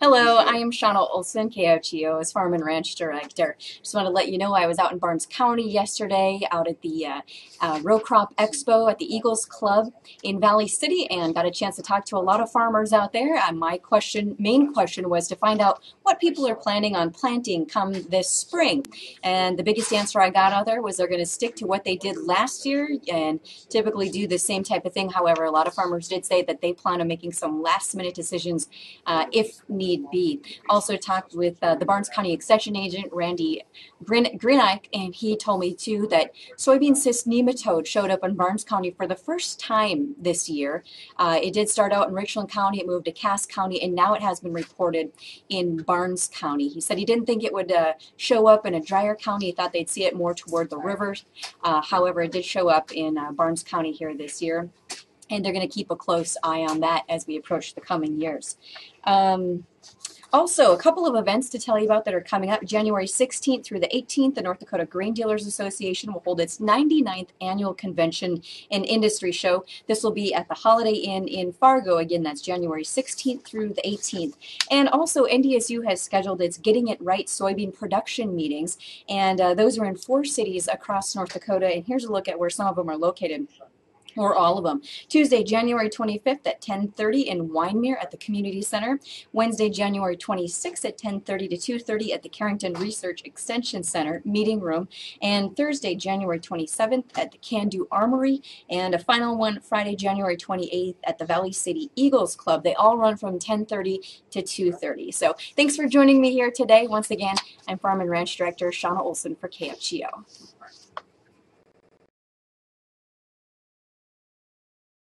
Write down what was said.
Hello, I am Shawna Olson, KFGO's Farm and Ranch Director. Just want to let you know I was out in Barnes County yesterday, out at the uh, uh, Row Crop Expo at the Eagles Club in Valley City, and got a chance to talk to a lot of farmers out there. Uh, my question, main question, was to find out what people are planning on planting come this spring. And the biggest answer I got out there was they're going to stick to what they did last year and typically do the same type of thing. However, a lot of farmers did say that they plan on making some last minute decisions uh, if need be. Also talked with uh, the Barnes County Extension Agent Randy Grin- and he told me too that soybean cyst nematode showed up in Barnes County for the first time this year. Uh, it did start out in Richland County, it moved to Cass County, and now it has been reported in Barnes County. He said he didn't think it would uh, show up in a drier county. He thought they'd see it more toward the rivers. Uh, however, it did show up in uh, Barnes County here this year. And they're going to keep a close eye on that as we approach the coming years. Um, also, a couple of events to tell you about that are coming up. January 16th through the 18th, the North Dakota Grain Dealers Association will hold its 99th annual convention and industry show. This will be at the Holiday Inn in Fargo. Again, that's January 16th through the 18th. And also, NDSU has scheduled its Getting It Right soybean production meetings, and uh, those are in four cities across North Dakota. And here's a look at where some of them are located or all of them. Tuesday, January 25th at 10:30 in Wyndmere at the Community Center. Wednesday, January 26th at 10:30 to 2:30 at the Carrington Research Extension Center meeting room, and Thursday, January 27th at the Cando Armory, and a final one Friday, January 28th at the Valley City Eagles Club. They all run from 10:30 to 2:30. So, thanks for joining me here today. Once again, I'm Farm and Ranch Director Shawna Olson for KFGO.